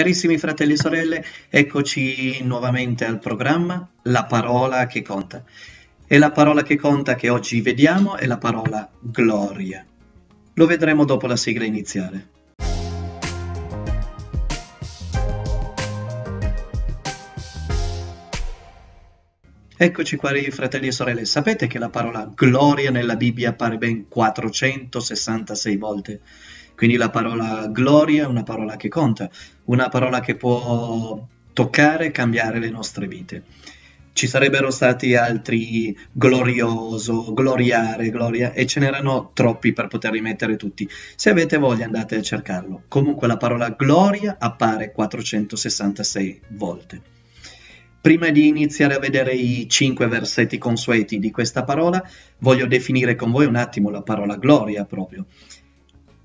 Carissimi fratelli e sorelle, eccoci nuovamente al programma La parola che conta. E la parola che conta che oggi vediamo è la parola gloria. Lo vedremo dopo la sigla iniziale. Eccoci qua, fratelli e sorelle. Sapete che la parola gloria nella Bibbia appare ben 466 volte? Quindi la parola gloria è una parola che conta, una parola che può toccare e cambiare le nostre vite. Ci sarebbero stati altri glorioso, gloriare, gloria, e ce n'erano troppi per poterli mettere tutti. Se avete voglia andate a cercarlo. Comunque la parola gloria appare 466 volte. Prima di iniziare a vedere i cinque versetti consueti di questa parola, voglio definire con voi un attimo la parola gloria proprio.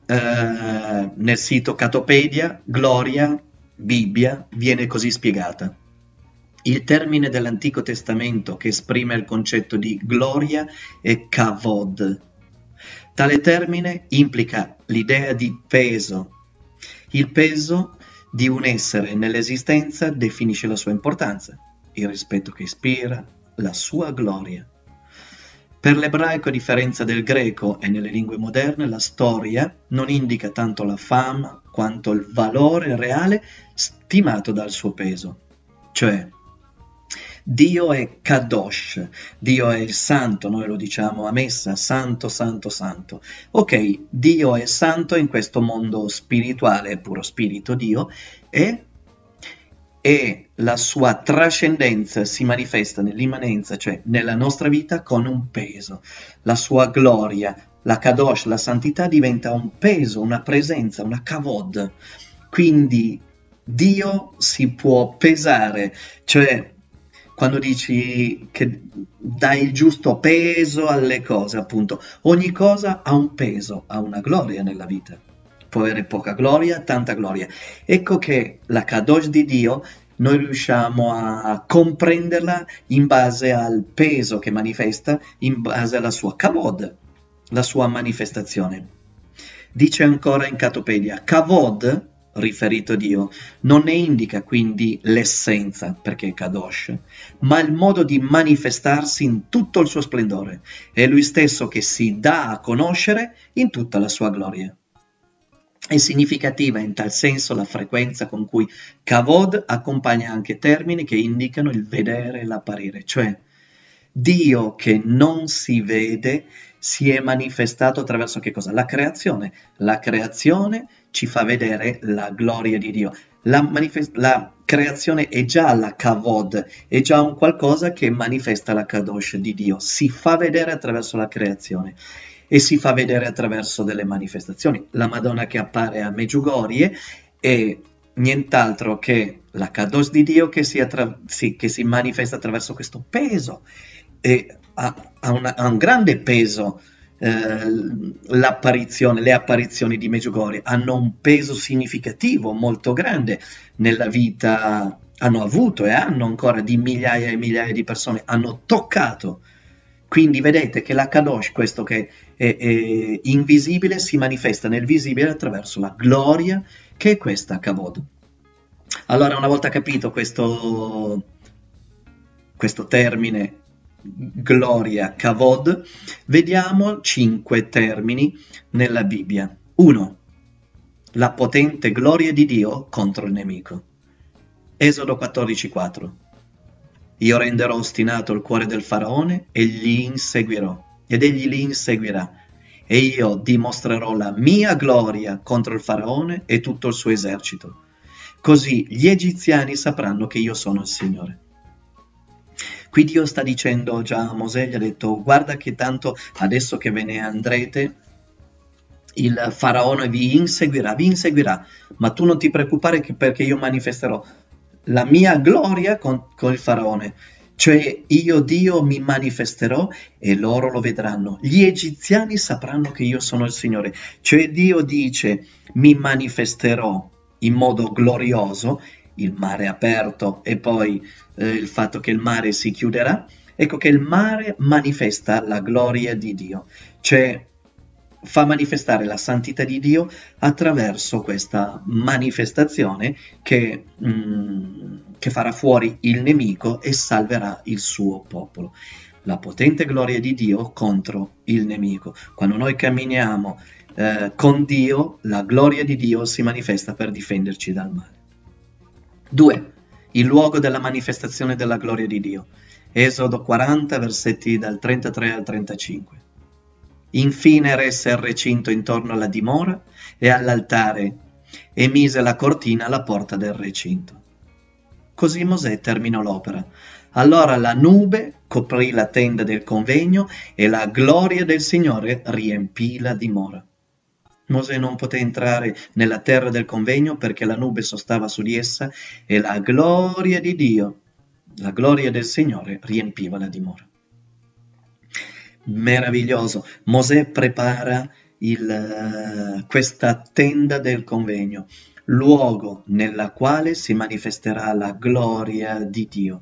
Eh, nel sito Catopedia, gloria, Bibbia, viene così spiegata. Il termine dell'Antico Testamento che esprime il concetto di gloria è kavod. Tale termine implica l'idea di peso. Il peso di un essere nell'esistenza definisce la sua importanza, il rispetto che ispira, la sua gloria. Per l'ebraico, a differenza del greco e nelle lingue moderne, la storia non indica tanto la fama quanto il valore reale stimato dal suo peso. Cioè, Dio è Kadosh, Dio è il santo, noi lo diciamo a messa, santo, santo, santo. Ok, Dio è santo in questo mondo spirituale, puro spirito Dio, e e la sua trascendenza si manifesta nell'immanenza, cioè nella nostra vita, con un peso. La sua gloria, la kadosh, la santità diventa un peso, una presenza, una kavod. Quindi Dio si può pesare, cioè quando dici che dai il giusto peso alle cose, appunto, ogni cosa ha un peso, ha una gloria nella vita può avere poca gloria, tanta gloria. Ecco che la Kadosh di Dio noi riusciamo a comprenderla in base al peso che manifesta, in base alla sua Kavod, la sua manifestazione. Dice ancora in Catopedia, Kavod, riferito a Dio, non ne indica quindi l'essenza, perché è Kadosh, ma il modo di manifestarsi in tutto il suo splendore. È lui stesso che si dà a conoscere in tutta la sua gloria. È significativa in tal senso la frequenza con cui Kavod accompagna anche termini che indicano il vedere e l'apparire, cioè Dio che non si vede si è manifestato attraverso che cosa? La creazione. La creazione ci fa vedere la gloria di Dio. La, manifest- la creazione è già la Kavod, è già un qualcosa che manifesta la Kadosh di Dio, si fa vedere attraverso la creazione e si fa vedere attraverso delle manifestazioni. La Madonna che appare a Meggiugorie è nient'altro che la Kadosh di Dio che si, attra- sì, che si manifesta attraverso questo peso e ha, ha, una, ha un grande peso eh, l'apparizione, le apparizioni di Meggiugorie hanno un peso significativo molto grande nella vita hanno avuto e hanno ancora di migliaia e migliaia di persone hanno toccato quindi vedete che la Kadosh, questo che è, è invisibile, si manifesta nel visibile attraverso la gloria che è questa Kavod. Allora, una volta capito questo, questo termine gloria, Kavod, vediamo cinque termini nella Bibbia. 1. La potente gloria di Dio contro il nemico. Esodo 14,4 io renderò ostinato il cuore del faraone e gli inseguirò, ed egli li inseguirà. E io dimostrerò la mia gloria contro il faraone e tutto il suo esercito. Così gli egiziani sapranno che io sono il Signore. Qui Dio sta dicendo già a Mosè, gli ha detto guarda che tanto adesso che ve ne andrete, il faraone vi inseguirà, vi inseguirà, ma tu non ti preoccupare perché io manifesterò la mia gloria con, con il faraone. Cioè io Dio mi manifesterò e loro lo vedranno. Gli egiziani sapranno che io sono il Signore. Cioè Dio dice mi manifesterò in modo glorioso, il mare aperto e poi eh, il fatto che il mare si chiuderà. Ecco che il mare manifesta la gloria di Dio. Cioè fa manifestare la santità di Dio attraverso questa manifestazione che, mm, che farà fuori il nemico e salverà il suo popolo. La potente gloria di Dio contro il nemico. Quando noi camminiamo eh, con Dio, la gloria di Dio si manifesta per difenderci dal male. 2. Il luogo della manifestazione della gloria di Dio. Esodo 40, versetti dal 33 al 35. Infine resse il recinto intorno alla dimora e all'altare e mise la cortina alla porta del recinto. Così Mosè terminò l'opera. Allora la nube coprì la tenda del convegno e la gloria del Signore riempì la dimora. Mosè non poté entrare nella terra del convegno perché la nube sostava su di essa e la gloria di Dio, la gloria del Signore riempiva la dimora meraviglioso. Mosè prepara il, uh, questa tenda del convegno, luogo nella quale si manifesterà la gloria di Dio.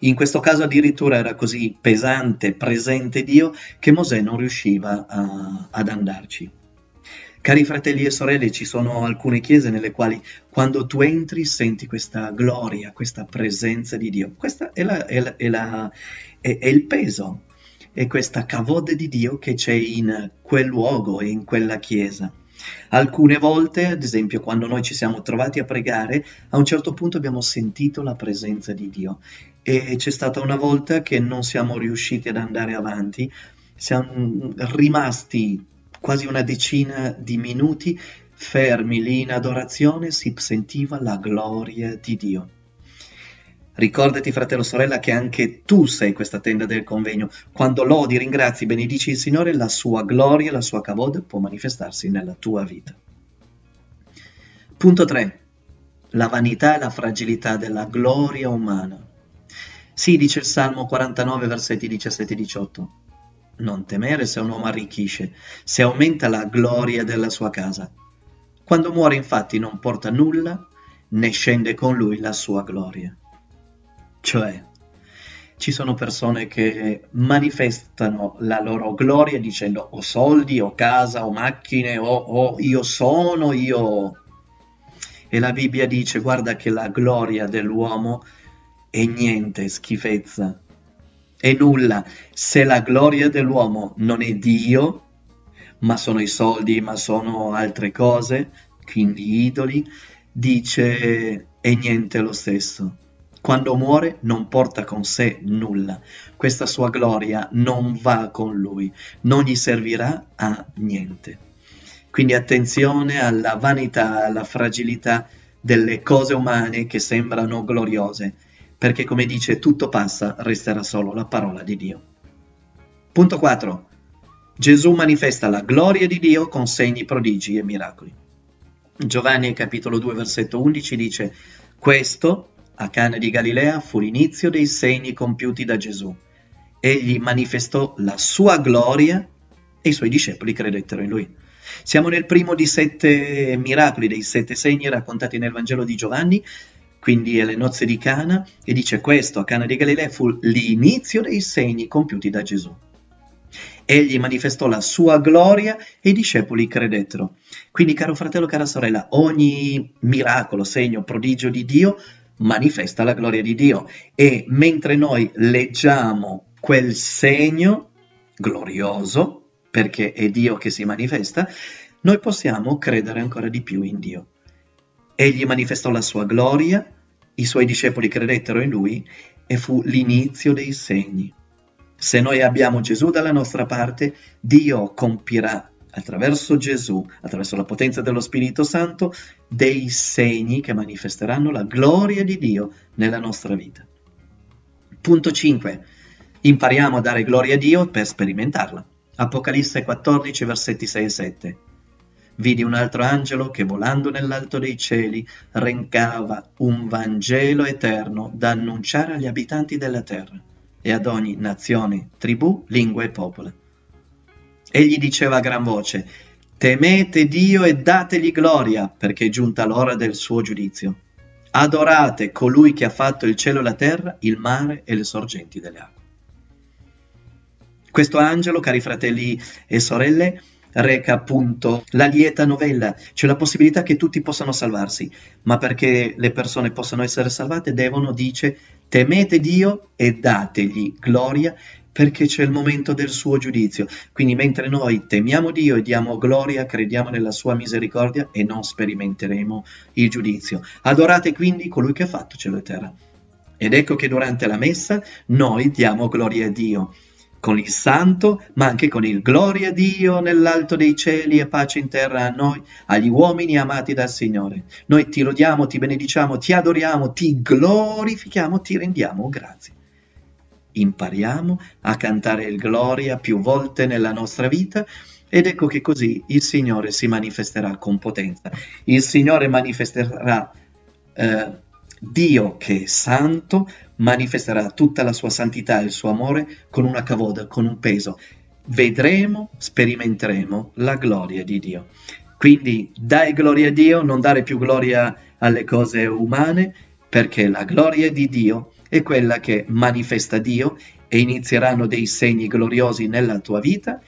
In questo caso addirittura era così pesante, presente Dio, che Mosè non riusciva a, ad andarci. Cari fratelli e sorelle, ci sono alcune chiese nelle quali quando tu entri senti questa gloria, questa presenza di Dio. Questo è, è, è, è il peso e questa cavode di Dio che c'è in quel luogo e in quella chiesa. Alcune volte, ad esempio, quando noi ci siamo trovati a pregare, a un certo punto abbiamo sentito la presenza di Dio e c'è stata una volta che non siamo riusciti ad andare avanti, siamo rimasti quasi una decina di minuti fermi lì in adorazione, si sentiva la gloria di Dio. Ricordati, fratello sorella, che anche tu sei questa tenda del convegno. Quando lodi, ringrazi, benedici il Signore, la sua gloria, la sua cavode può manifestarsi nella tua vita. Punto 3. La vanità e la fragilità della gloria umana. Sì, dice il Salmo 49, versetti 17 e 18. Non temere se un uomo arricchisce, se aumenta la gloria della sua casa. Quando muore infatti non porta nulla, né scende con lui la sua gloria. Cioè, ci sono persone che manifestano la loro gloria dicendo ho soldi, ho casa, ho macchine, ho, ho io sono, io... E la Bibbia dice guarda che la gloria dell'uomo è niente, schifezza, è nulla. Se la gloria dell'uomo non è Dio, ma sono i soldi, ma sono altre cose, quindi idoli, dice è niente lo stesso. Quando muore non porta con sé nulla. Questa sua gloria non va con lui, non gli servirà a niente. Quindi attenzione alla vanità, alla fragilità delle cose umane che sembrano gloriose, perché come dice tutto passa, resterà solo la parola di Dio. Punto 4. Gesù manifesta la gloria di Dio con segni, prodigi e miracoli. Giovanni capitolo 2 versetto 11 dice questo a Cana di Galilea fu l'inizio dei segni compiuti da Gesù. Egli manifestò la sua gloria e i suoi discepoli credettero in lui. Siamo nel primo di sette miracoli, dei sette segni raccontati nel Vangelo di Giovanni, quindi è le nozze di Cana, e dice questo, a Cana di Galilea fu l'inizio dei segni compiuti da Gesù. Egli manifestò la sua gloria e i discepoli credettero. Quindi, caro fratello, cara sorella, ogni miracolo, segno, prodigio di Dio manifesta la gloria di Dio e mentre noi leggiamo quel segno glorioso, perché è Dio che si manifesta, noi possiamo credere ancora di più in Dio. Egli manifestò la sua gloria, i suoi discepoli credettero in lui e fu l'inizio dei segni. Se noi abbiamo Gesù dalla nostra parte, Dio compirà attraverso Gesù, attraverso la potenza dello Spirito Santo, dei segni che manifesteranno la gloria di Dio nella nostra vita. Punto 5. Impariamo a dare gloria a Dio per sperimentarla. Apocalisse 14, versetti 6 e 7. Vidi un altro angelo che volando nell'alto dei cieli rencava un Vangelo eterno da annunciare agli abitanti della terra e ad ogni nazione, tribù, lingua e popolo Egli diceva a gran voce, temete Dio e dategli gloria, perché è giunta l'ora del suo giudizio. Adorate colui che ha fatto il cielo e la terra, il mare e le sorgenti delle acque. Questo angelo, cari fratelli e sorelle, reca appunto la lieta novella, c'è la possibilità che tutti possano salvarsi, ma perché le persone possano essere salvate devono, dice, temete Dio e dategli gloria perché c'è il momento del suo giudizio. Quindi mentre noi temiamo Dio e diamo gloria, crediamo nella sua misericordia e non sperimenteremo il giudizio. Adorate quindi colui che ha fatto cielo e terra. Ed ecco che durante la messa noi diamo gloria a Dio con il santo, ma anche con il gloria a Dio nell'alto dei cieli e pace in terra a noi, agli uomini amati dal Signore. Noi ti lodiamo, ti benediciamo, ti adoriamo, ti glorifichiamo, ti rendiamo grazie impariamo a cantare il gloria più volte nella nostra vita ed ecco che così il Signore si manifesterà con potenza. Il Signore manifesterà eh, Dio che è santo, manifesterà tutta la sua santità e il suo amore con una cavoda, con un peso. Vedremo, sperimenteremo la gloria di Dio. Quindi dai gloria a Dio, non dare più gloria alle cose umane, perché la gloria di Dio è quella che manifesta Dio e inizieranno dei segni gloriosi nella tua vita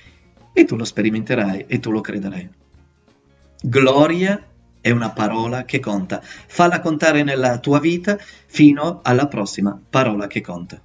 e tu lo sperimenterai e tu lo crederai. Gloria è una parola che conta. Falla contare nella tua vita fino alla prossima parola che conta.